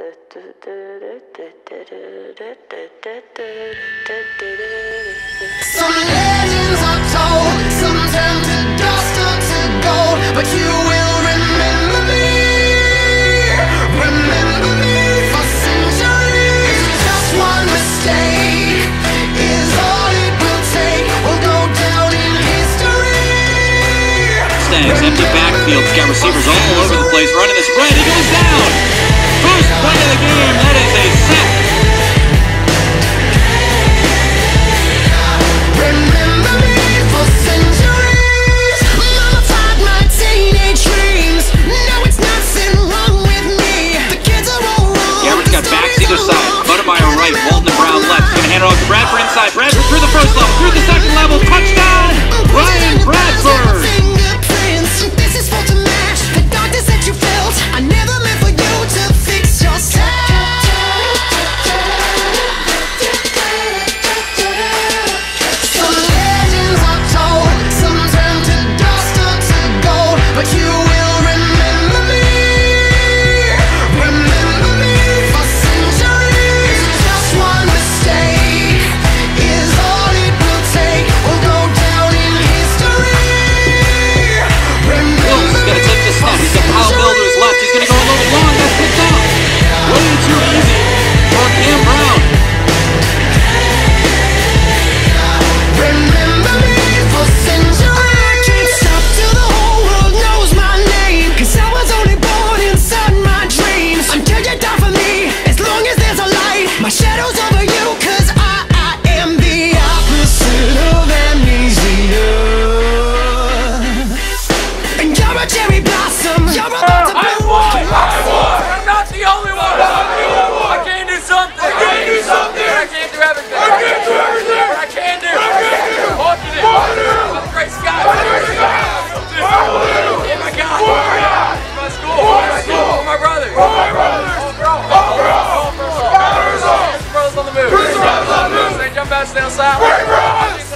Some legends are told, some turn to dust or to gold, but you will remember me. Remember me for centuries. Just one mistake is all it will take. We'll go down in history. Stags empty backfield. got receivers all over the place, running the spread. I. Free brothers! All my brothers! All bros! All! Brothers on the move! Brothers on the move! They jump out, stay on Free brothers!